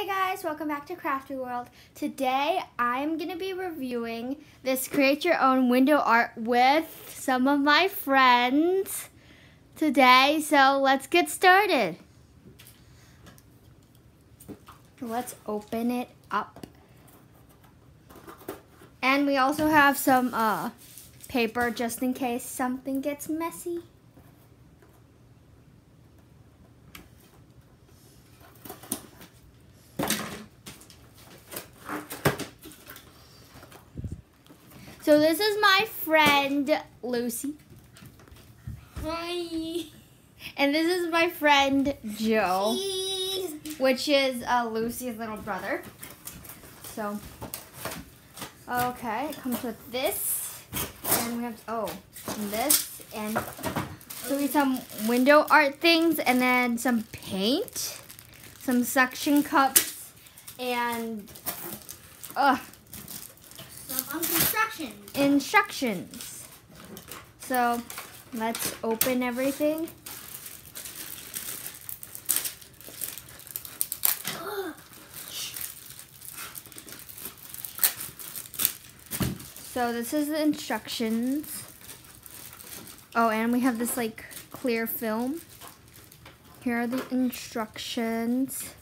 Hey guys, welcome back to Crafty World. Today I'm going to be reviewing this create your own window art with some of my friends today. So let's get started. Let's open it up. And we also have some uh, paper just in case something gets messy. So this is my friend Lucy. Hi. And this is my friend Joe, Cheese. which is uh, Lucy's little brother. So, okay, it comes with this. And we have, oh, and this. And so we have some window art things and then some paint, some suction cups, and uh, Some on construction. instructions. So let's open everything. So this is the instructions. Oh, and we have this like clear film. Here are the instructions.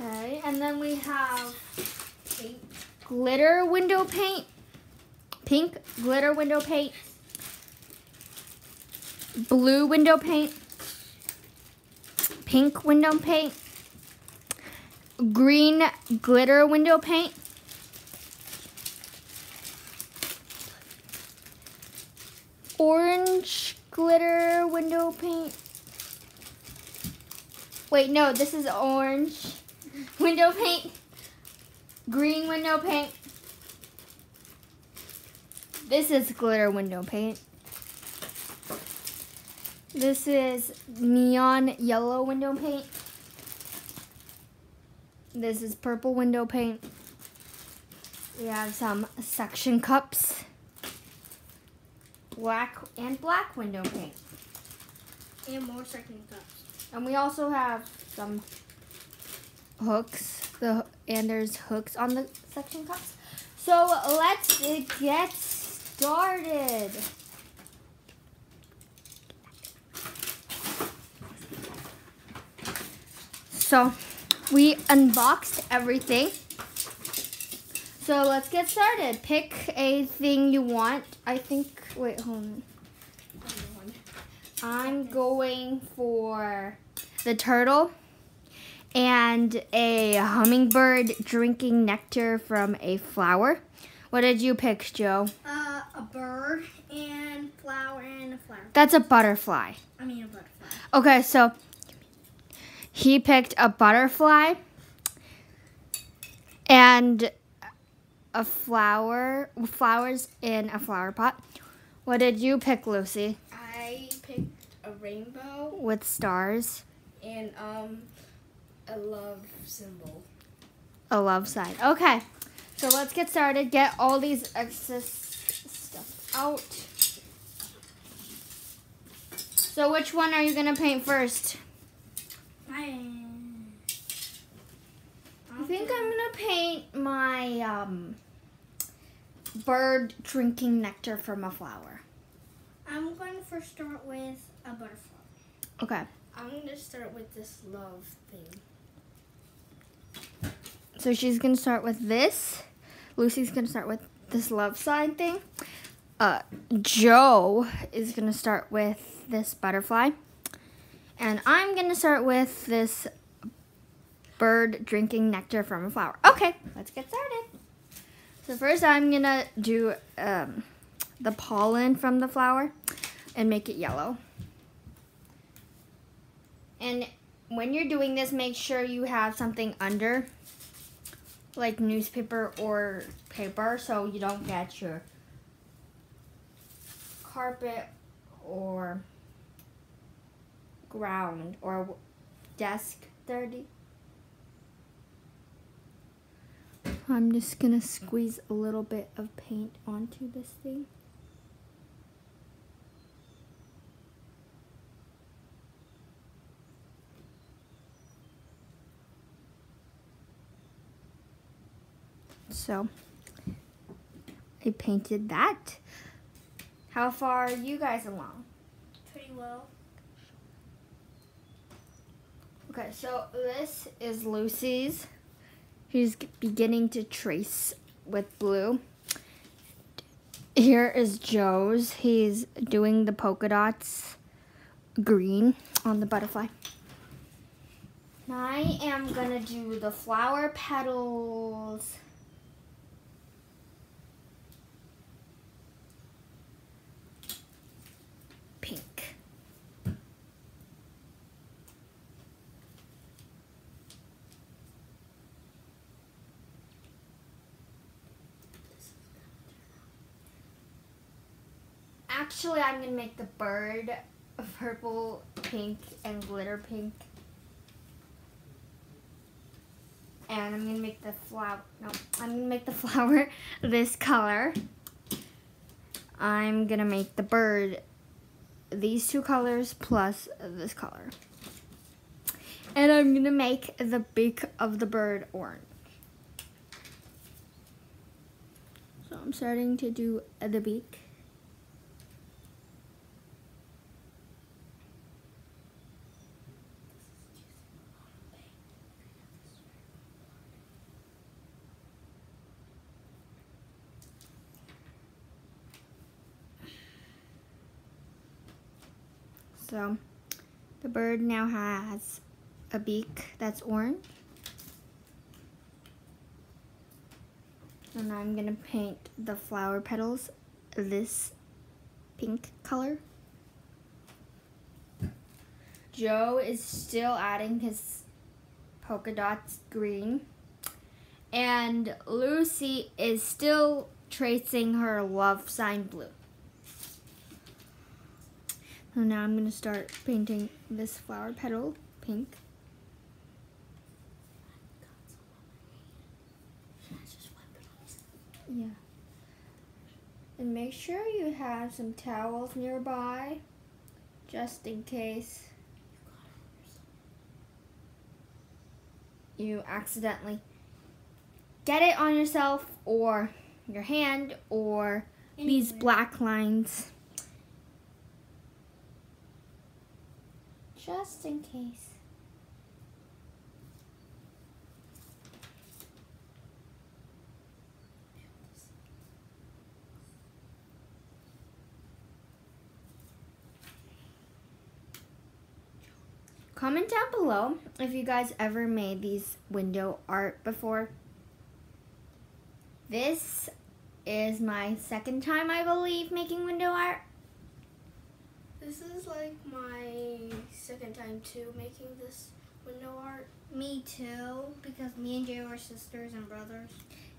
Okay, and then we have. Glitter window paint, pink glitter window paint, blue window paint, pink window paint, green glitter window paint, orange glitter window paint. Wait, no, this is orange window paint green window paint. This is glitter window paint. This is neon yellow window paint. This is purple window paint. We have some suction cups. Black and black window paint. And more suction cups. And we also have some hooks. The and there's hooks on the suction cups. So let's get started. So we unboxed everything. So let's get started. Pick a thing you want. I think. Wait, hold on. I'm going for the turtle and a hummingbird drinking nectar from a flower. What did you pick, Joe? Uh, a bird and flower and a flower. That's a butterfly. I mean a butterfly. Okay, so he picked a butterfly and a flower, flowers in a flower pot. What did you pick, Lucy? I picked a rainbow With stars, and um a love symbol. a love sign. Okay, so let's get started. Get all these excess stuff out. So which one are you gonna paint first? I I think I'm gonna paint my um, bird drinking nectar from a flower. I'm going to first start with a butterfly. Okay. I'm going to start with this love thing. So she's gonna start with this. Lucy's gonna start with this love sign thing. Uh, Joe is gonna start with this butterfly. And I'm gonna start with this bird drinking nectar from a flower. Okay, let's get started. So first I'm gonna do um, the pollen from the flower and make it yellow. And when you're doing this, make sure you have something under like newspaper or paper so you don't get your carpet or ground or desk dirty. I'm just gonna squeeze a little bit of paint onto this thing. So I painted that. How far are you guys along? Pretty well. Okay, so this is Lucy's. She's beginning to trace with blue. Here is Joe's. He's doing the polka dots green on the butterfly. I am gonna do the flower petals. Pink. Actually, I'm gonna make the bird purple, pink, and glitter pink. And I'm gonna make the flower, no, I'm gonna make the flower this color. I'm gonna make the bird these two colors plus this color. And I'm gonna make the beak of the bird orange. So I'm starting to do the beak. So the bird now has a beak that's orange. And I'm gonna paint the flower petals this pink color. Joe is still adding his polka dots green. And Lucy is still tracing her love sign blue. So now I'm gonna start painting this flower petal pink. Yeah. And make sure you have some towels nearby, just in case you accidentally get it on yourself or your hand or these black lines. Just in case. Comment down below if you guys ever made these window art before. This is my second time, I believe, making window art. This is like my second time too making this window art. Me too, because me and Jay are sisters and brothers.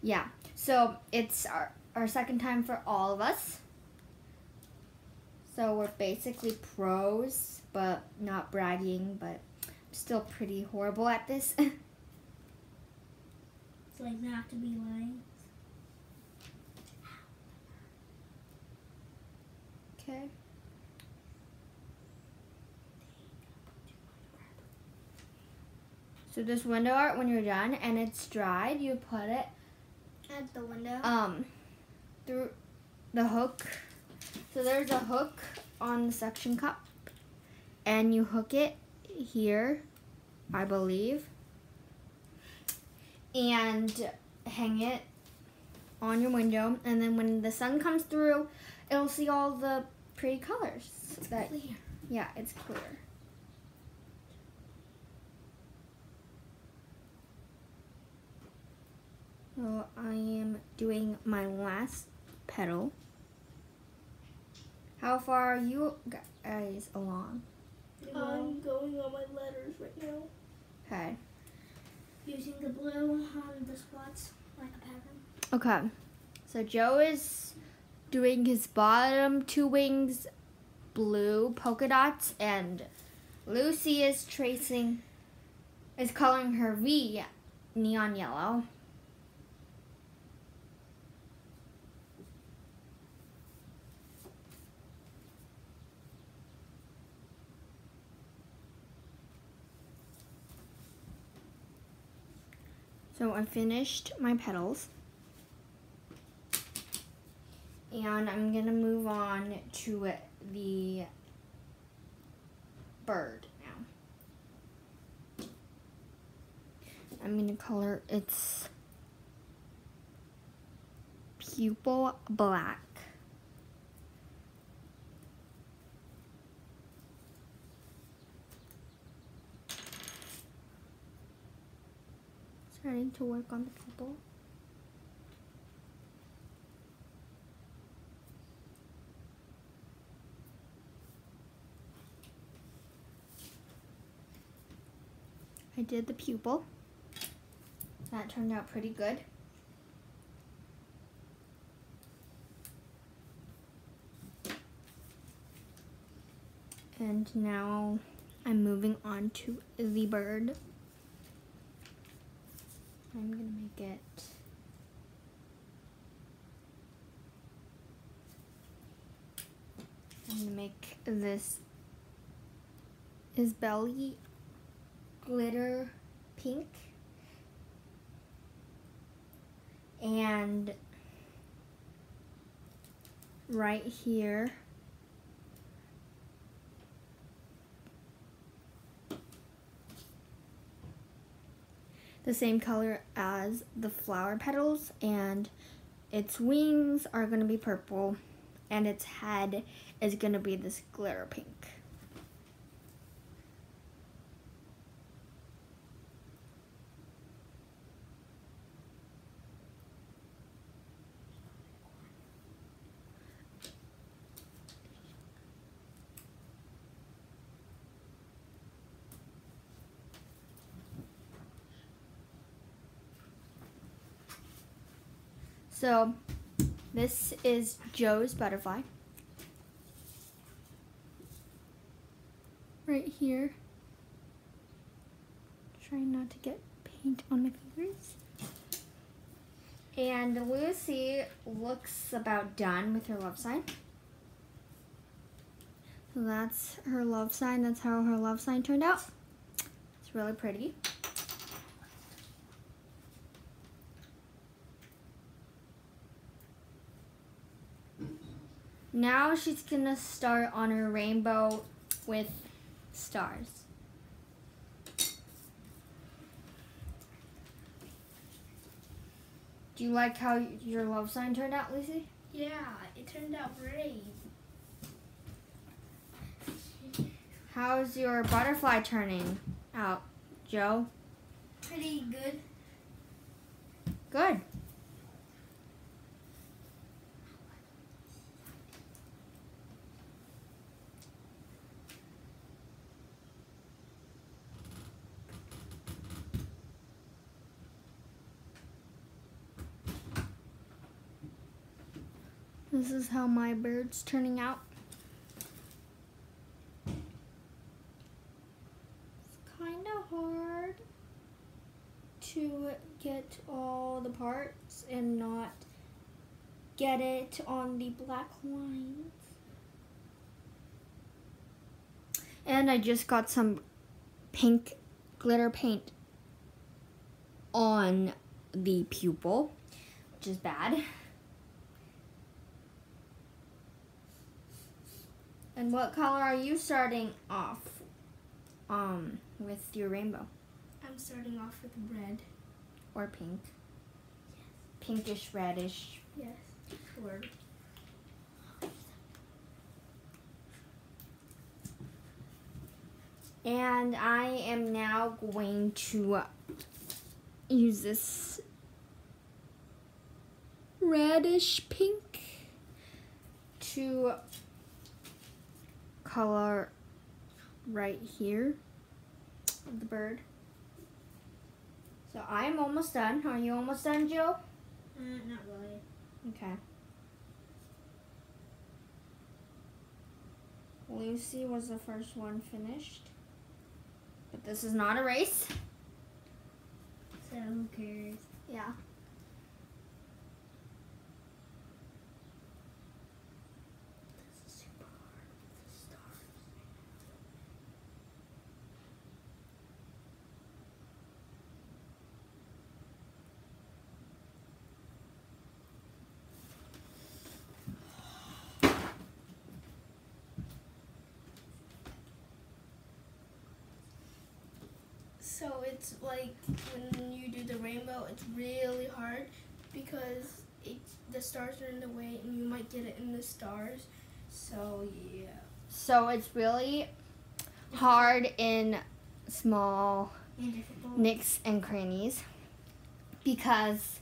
Yeah, so it's our, our second time for all of us. So we're basically pros, but not bragging, but I'm still pretty horrible at this. It's like not to be lying. okay. So this window art, when you're done and it's dried, you put it At the window. um through the hook. So there's a hook on the suction cup, and you hook it here, I believe, and hang it on your window. And then when the sun comes through, it'll see all the pretty colors. that, clear. yeah, it's clear. So I am doing my last petal. How far are you guys along? I'm going on my letters right now. Okay. Using the blue on the spots like a pattern. Okay. So Joe is doing his bottom two wings blue polka dots and Lucy is tracing is coloring her V neon yellow. So I finished my petals. And I'm going to move on to the bird now. I'm going to color its pupil black. Starting to work on the pupil. I did the pupil. That turned out pretty good. And now I'm moving on to the bird. I'm gonna make it. I'm gonna make this his belly glitter pink. And right here the same color as the flower petals and its wings are going to be purple and its head is going to be this glitter pink. So this is Joe's butterfly. Right here. Trying not to get paint on my fingers. And Lucy looks about done with her love sign. So that's her love sign. That's how her love sign turned out. It's really pretty. Now she's gonna start on her rainbow with stars. Do you like how your love sign turned out, Lucy? Yeah, it turned out great. How's your butterfly turning out, Joe? Pretty good. Good. This is how my bird's turning out. It's kind of hard to get all the parts and not get it on the black lines. And I just got some pink glitter paint on the pupil, which is bad. And what color are you starting off um, with your rainbow? I'm starting off with red. Or pink? Pinkish, reddish. Yes. And I am now going to use this reddish pink to color right here of the bird. So I'm almost done. Are you almost done, Joe? Uh, not really. Okay. Lucy was the first one finished. But this is not a race. So who cares? Yeah. So it's like when you do the rainbow, it's really hard because it, the stars are in the way and you might get it in the stars. So yeah. So it's really hard in small nicks and crannies because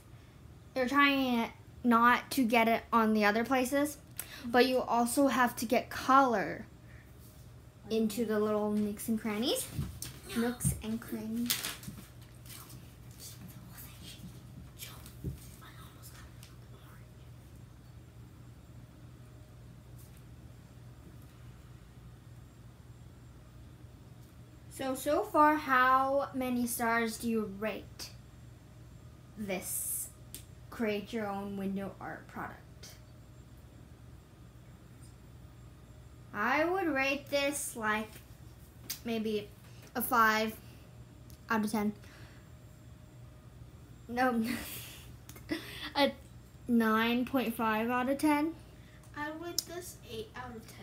you're trying not to get it on the other places, but you also have to get color into the little nicks and crannies. Nooks and crannies. So, so far, how many stars do you rate this create your own window art product? I would rate this like maybe a 5 out of 10. No, a 9.5 out of 10. I would this 8 out of 10.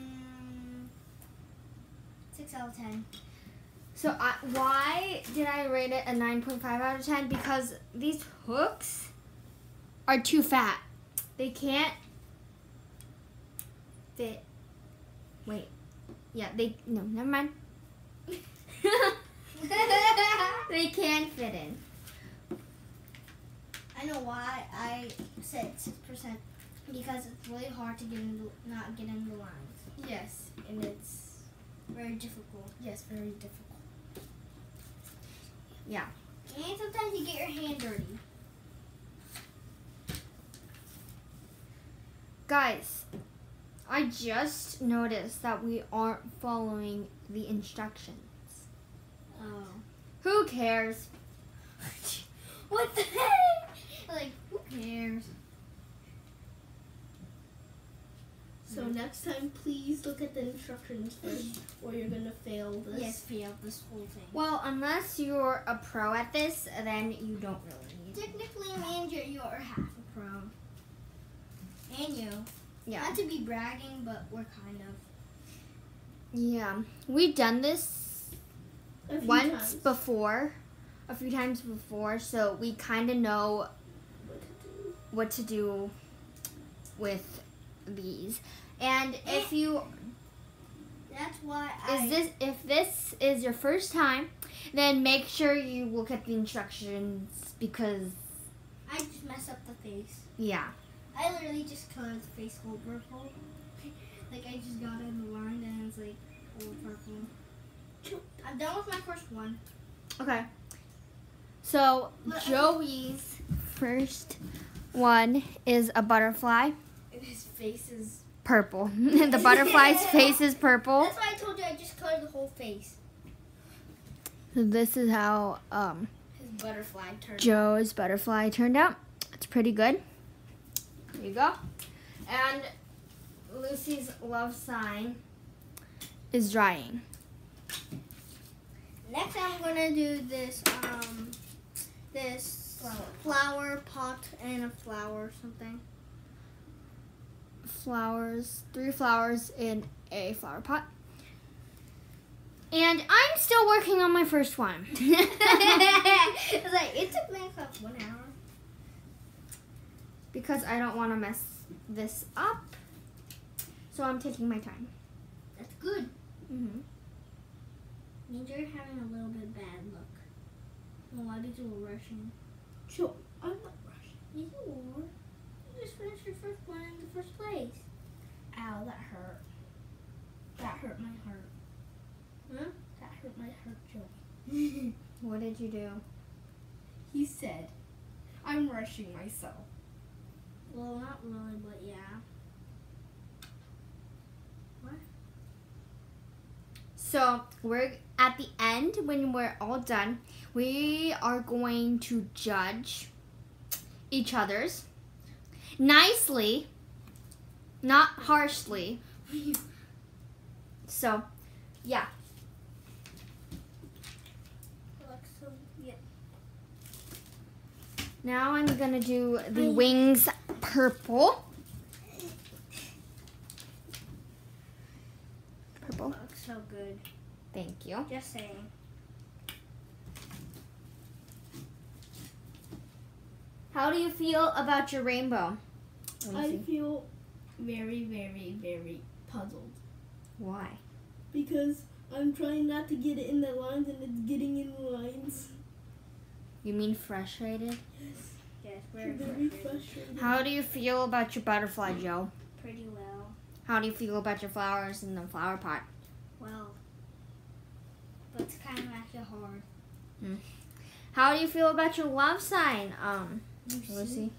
Mm, six out of ten. So I, why did I rate it a 9.5 out of 10? Because these hooks are too fat. They can't fit. Wait. Yeah, they no, never mind. they can fit in. I know why I said six percent because it's really hard to get in the, not get in the lines. Yes, and it's Very difficult. yes, very difficult. Yeah. And sometimes you get your hand dirty. Guys, I just noticed that we aren't following the instructions. Oh. Who cares? What the heck? Like, who cares? So mm-hmm. next time, please look at the instructions first, or you're gonna fail this. Yes, fail this whole thing. Well, unless you're a pro at this, then you don't really need it. Technically, me and you, you are half a pro. And you. Yeah. Not to be bragging, but we're kind of. Yeah. We've done this once times. before, a few times before, so we kind of know What to do. what to do with these. And eh. if you That's why I. is this if this is your first time, then make sure you look at the instructions because I just messed up the face. yeah. I literally just colored the face whole purple. like I just got in the line and it's like whole purple. I'm done with my first one. Okay. So Joey's first one is a butterfly, And his face is purple. the butterfly's face is purple. That's why I told you I just colored the whole face. So this is how um, his butterfly turned. Joe's butterfly turned out. It's pretty good. There you go. And Lucy's love sign is drying. Next I'm gonna do this um this Flower. flower pot and a flower or something. Flowers, three flowers in a flower pot. And I'm still working on my first one. it's like it took me about one hour. Because I don't want to mess this up. So I'm taking my time. That's good. Mm-hmm. Means you're having a little bit bad luck. Well, why did you were rushing? Joe, I'm not rushing. You were. You just finished your first one in the first place. Ow, that hurt. That hurt my heart. Huh? That hurt my heart, Joe. What did you do? He said, I'm rushing myself. Well, not really, but yeah. What? So we're at the end when we're all done. We are going to judge each other's nicely, not harshly. So, yeah. Yeah. Now I'm gonna do the wings purple. Purple. Looks so good. Thank you. Just saying. How do you feel about your rainbow? I see. feel very, very, very puzzled Why? because I'm trying not to get it in the lines and it's getting in the lines. You mean frustrated? Yes, Frustrated. How do you feel about your butterfly, Joe? Pretty well. How do you feel about your flowers in the flower pot? Well. But it's kind of actually hard. How do you feel about your love sign, um, Lucy?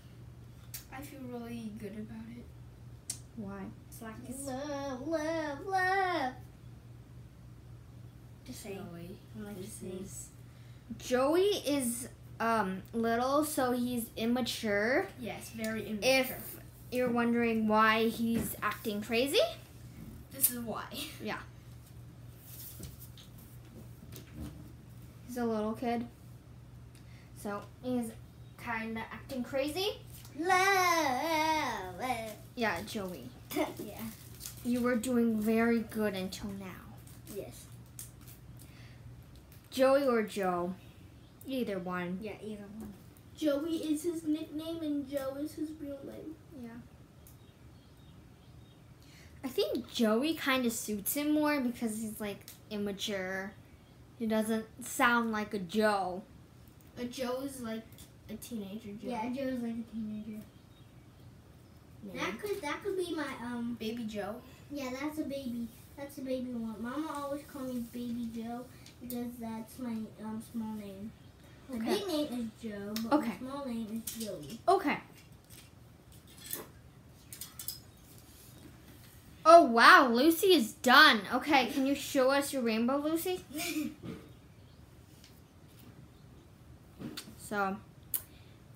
I feel really good about it. Why? It's like love, love, love. Just saying. Joey, I'm like this saying. Joey is um little, so he's immature. yes, very immature. If you're wondering why he's acting crazy, this is why. Yeah. He's a little kid. So he's kind of acting crazy. Yeah, Joey. yeah. You were doing very good until now. Yes. Joey or Joe? Either one. Yeah, either one. Joey is his nickname and Joe is his real name. Yeah. I think Joey kind of suits him more because he's like immature. He doesn't sound like a Joe. A Joe is like a teenager Joe. Yeah, Joe's like a teenager. name. That could that could be my um. Baby Joe. Yeah, that's a baby. That's a baby one. Mama always call me Baby Joe because that's my um small name. My Okay. big name is Joe, but Okay. my small name is Joey. Okay. Oh wow, Lucy is done. Okay, can you show us your rainbow, Lucy? So,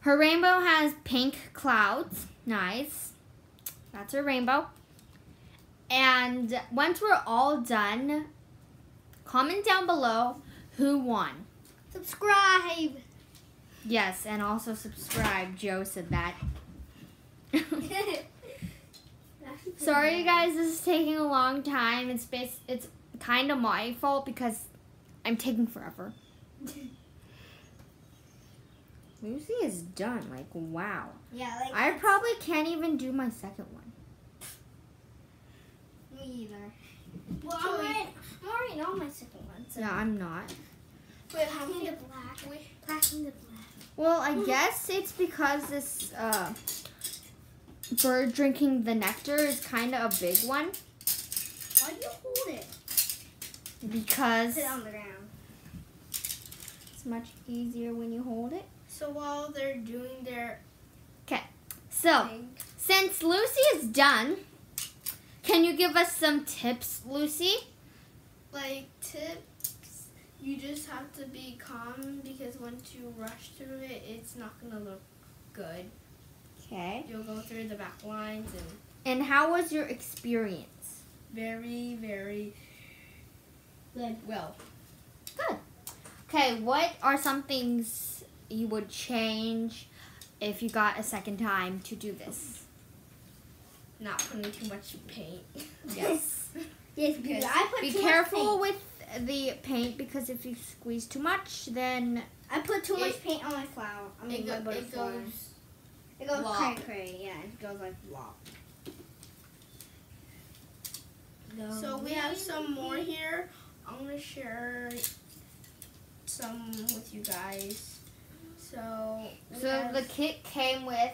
her rainbow has pink clouds. Nice. That's her rainbow. And once we're all done, comment down below who won. Subscribe. Yes, and also subscribe. Joe said that. Sorry, guys. This is taking a long time. It's bas- it's kind of my fault because I'm taking forever. Lucy is done. Like wow. Yeah, like I probably can't even do my second one. me either. Well, I'm already, I'm already on my second one. So Yeah, I'm not. Wait, how Passing many? the black. Passing the black. Well, I guess it's because this uh, bird drinking the nectar is kind of a big one Why do you hold it? because Put it on the ground. it's much easier when you hold it. so while they're doing their Okay. So, thing, since Lucy is done, can you give us some tips, Lucy? like tips, you just have to be calm because once you rush through it, it's not gonna look good. Okay. You'll go through the back lines and And how was your experience? very, very Good. well. Good. Okay, what are some things you would change if you got a second time to do this? Not putting too much paint. Yes. Yes, because. I put Be too much careful paint. with the paint because if you squeeze too much, then I put too much paint on my flower. I mean, It, my go, it goes. It goes Flop. cray cray. Yeah, it goes like flop. So we have some more here. I'm gonna share some with you guys. So so the kit came with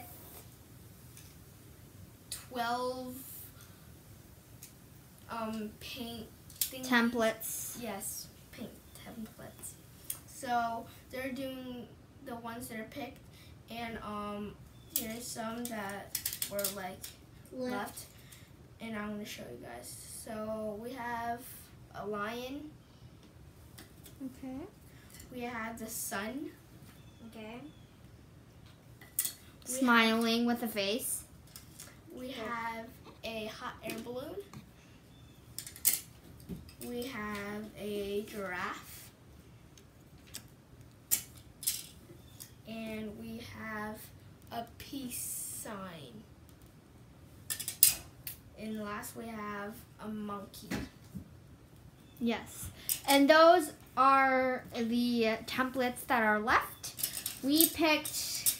twelve um paint templates. Yes, paint templates. So they're doing the ones that are picked, and um here's some that were like Left. left, and I'm gonna show you guys. So we have a lion. Okay. We have the sun. Okay. We Smiling with a face. We have a hot air balloon. We have a giraffe. And we have a peace sign. And last we have a monkey. Yes. And those are the templates that are left. We picked,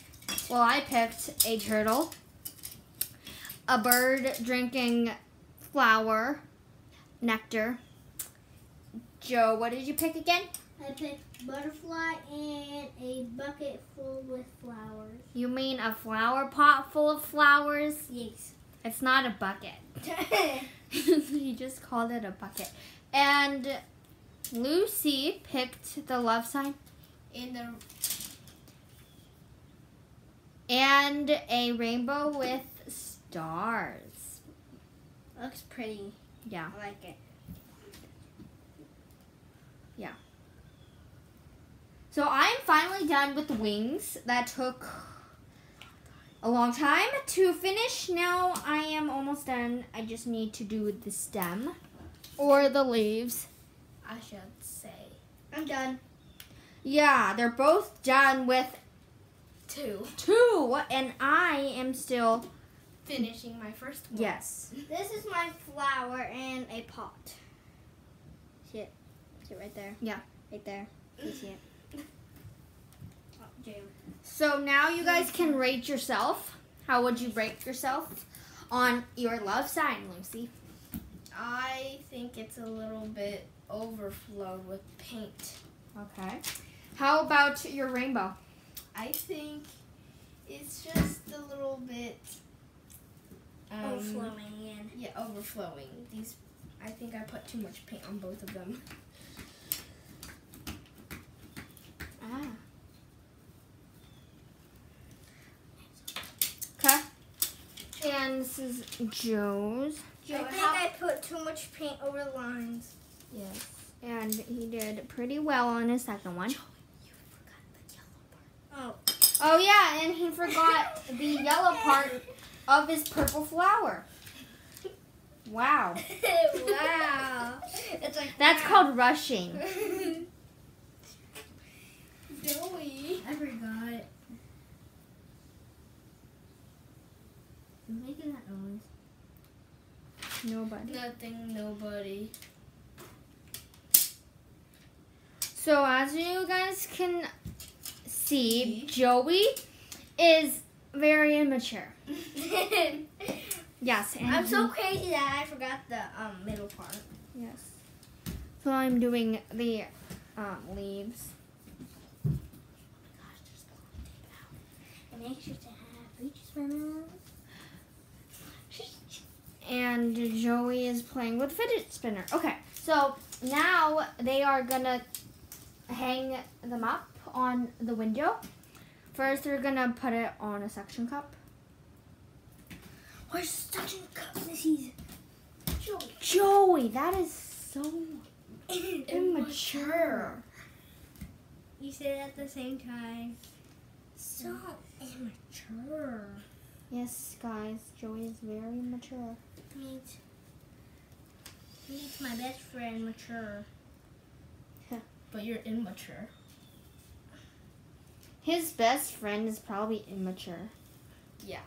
well, I picked a turtle, a bird drinking flower, nectar. Joe, what did you pick again? I picked butterfly and a bucket full with flowers. You mean a flower pot full of flowers? Yes. It's not a bucket. he just called it a bucket. And Lucy picked the love sign In the and a rainbow with stars. Looks pretty. Yeah. I like it. So I'm finally done with the wings. That took a long time to finish. Now I am almost done. I just need to do the stem or the leaves. I should say I'm done. Yeah, they're both done with two. two, and I am still Finishing my first one. yes. This is my flower in a pot. See it? Right there? Yeah. Right there. You see it? Oh, So now you guys can rate yourself. How would you rate yourself on your love sign, Lucy? I think it's a little bit overflowed with paint. Okay. How about your rainbow? I think it's just a little bit um, Overflowing in. Yeah, overflowing. These, I think I put too much paint on both of them. Ah. Okay. And this is Joe's. I think I put too much paint over the lines. Yes. And he did pretty well on his second one. Oh. Oh yeah, and he forgot the yellow part of his purple flower. Wow. wow. It's like That's called rushing. Joey. I forgot. Who's making that noise? Nobody. Nothing, nobody. So as you guys can see, See? Joey is very immature. Yes, and I'm so crazy that I forgot the um middle part. yes. So I'm doing the um, leaves. Make sure to have fidget spinners. and Joey is playing with fidget spinner. Okay, so now they are gonna hang them up on the window. First, they're gonna put it on a suction cup. Where's suction cup, Mrs. Joey? Joey, that is so immature. You said it at the same time. So immature. Yes, guys, Joey is very mature. Meet, meet my best friend, mature. But you're immature. His best friend is probably immature. Yeah.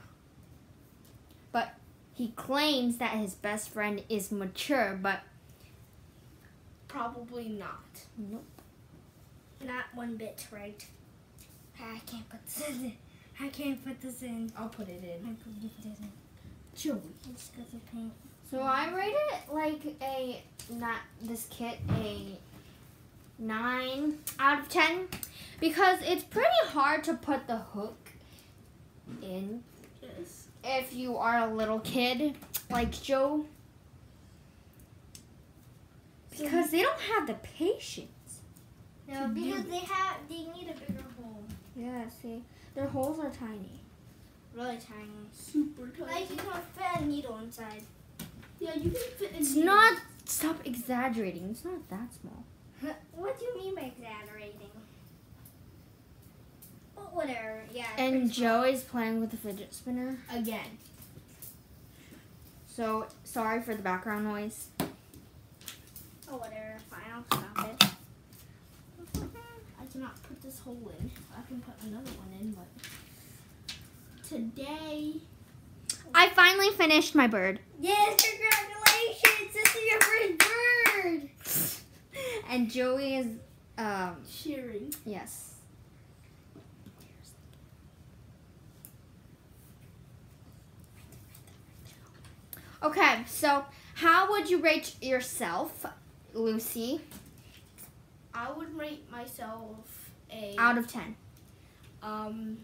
But he claims that his best friend is mature, but Probably not. nope. Not one bit, right? I can't put this in. I can't put this in. I'll put it I in. can't put this in. Joey. It's because of paint. So I rate it like a not this kit a nine out of ten because it's pretty hard to put the hook in Yes. if you are a little kid like Joe because they don't have the patience. No, because they have they need a bigger hole. Yeah, see, their holes are tiny. Really tiny. Super tiny. Like you can fit a needle inside. yeah, you can fit in It's here. not. Stop exaggerating. It's not that small. what do you mean by exaggerating? Oh, whatever. Yeah. And pretty small. Joe is playing with the fidget spinner. again. So sorry for the background noise. Oh, whatever. Fine, I'll stop it. I cannot put this hole in. I can put another one in, but today I finally finished my bird. Yes, congratulations! This is your first bird. and Joey is um Cheering. yes. Okay, so how would you rate yourself, Lucy, I would rate myself a out of 10? um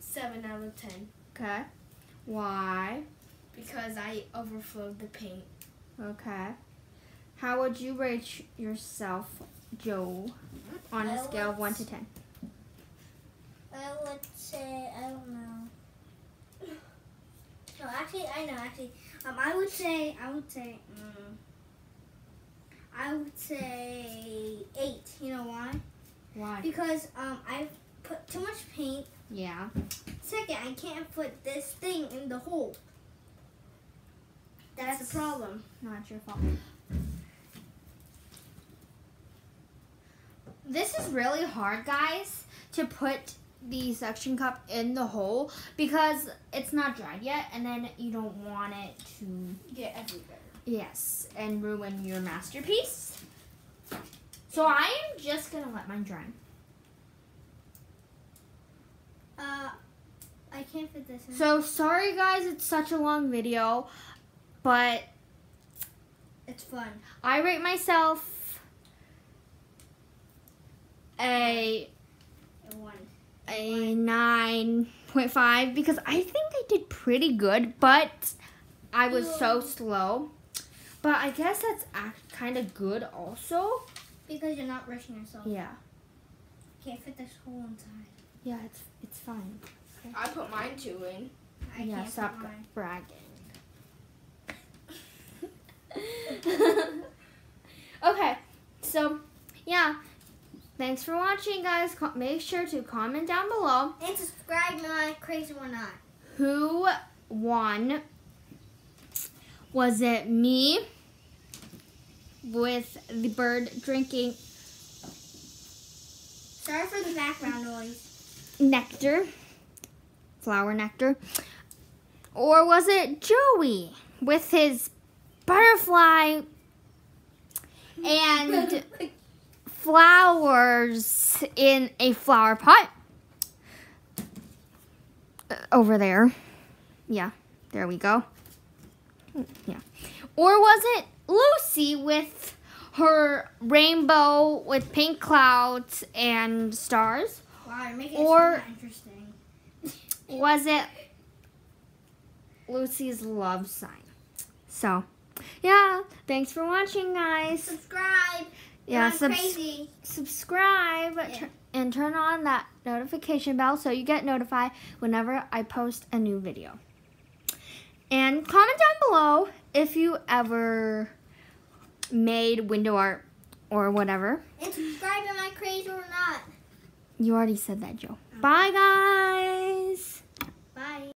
seven out of ten Okay. Why? because I overflowed the paint. Okay. How would you rate yourself, Joe, on a I scale of 1 to 10? I would say I don't know. No, actually, I know. Actually, um, I would say I would say um, I would say eight. You know why? Why? Because um, I put too much paint. Yeah. Second, I can't put this thing in the hole. That's a problem. Not your fault. This is really hard, guys, to put the suction cup in the hole because it's not dried yet and then you don't want it to Get everywhere. Yes and ruin your masterpiece. So I am just gonna let mine dry. Uh, I can't fit this in. So sorry guys, it's such a long video, but it's fun. I rate myself a A one. a 9.5 because I think I did pretty good, but I was so slow. But I guess that's kind of good also. Because you're not rushing yourself. Yeah. Can't fit this hole inside. Yeah, it's it's fine. I put mine two in. I yeah, can't stop fit mine. bragging. okay, so yeah, thanks for watching, guys. Co- make sure to comment down below And subscribe, not crazy or not. who won. Was it me with the bird drinking Sorry for the background noise. nectar, flower nectar, or was it Joey with his butterfly and flowers in a flower pot Uh, over there. Yeah, there we go. Yeah. Or was it Lucy with her rainbow with pink clouds and stars? wow, you're making Or-. Was it Lucy's love sign? So, yeah, thanks for watching, guys. Subscribe. Yeah, subs- crazy. subscribe Yeah. and turn on that notification bell so you get notified whenever I post a new video. And comment down below if you ever made window art or whatever. And subscribe, am I crazy or not? You already said that, Joe. Bye, guys.